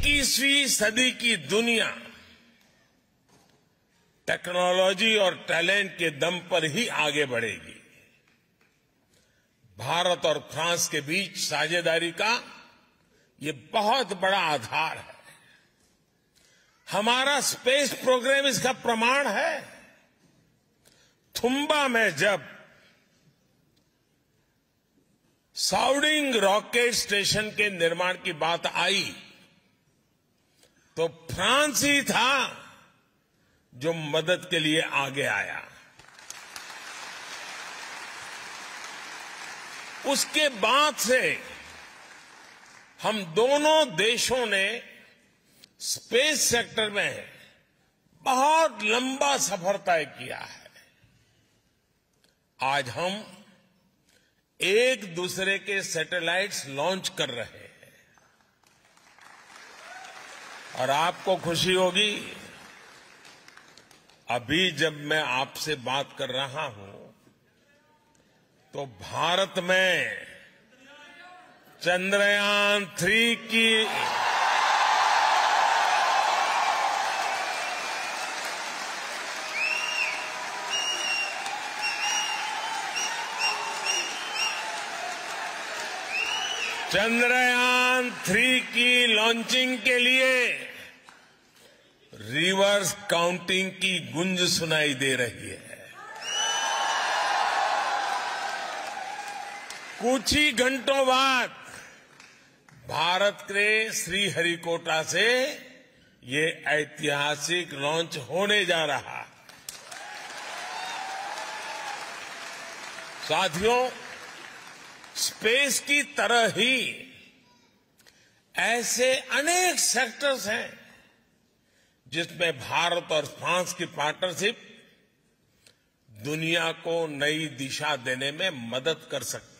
21वीं सदी की दुनिया टेक्नोलॉजी और टैलेंट के दम पर ही आगे बढ़ेगी। भारत और फ्रांस के बीच साझेदारी का ये बहुत बड़ा आधार है। हमारा स्पेस प्रोग्राम इसका प्रमाण है। थुम्बा में जब साउडिंग रॉकेट स्टेशन के निर्माण की बात आई तो फ्रांस ही था जो मदद के लिए आगे आया। उसके बाद से हम दोनों देशों ने स्पेस सेक्टर में बहुत लंबा सफ़र तय किया है। आज हम एक दूसरे के सैटेलाइट्स लॉन्च कर रहे हैं। और आपको खुशी होगी। अभी जब मैं आपसे बात कर रहा हूँ तो भारत में चंद्रयान थ्री की चंद्रयान थ्री की लॉन्चिंग के लिए रिवर्स काउंटिंग की गुंज सुनाई दे रही है। कुछ ही घंटों बाद भारत के श्रीहरिकोटा से ये ऐतिहासिक लॉन्च होने जा रहा। साथियों स्पेस की तरह ही ऐसे अनेक सेक्टर्स हैं जिसमें भारत और फ्रांस की पार्टनरशिप दुनिया को नई दिशा देने में मदद कर सकती है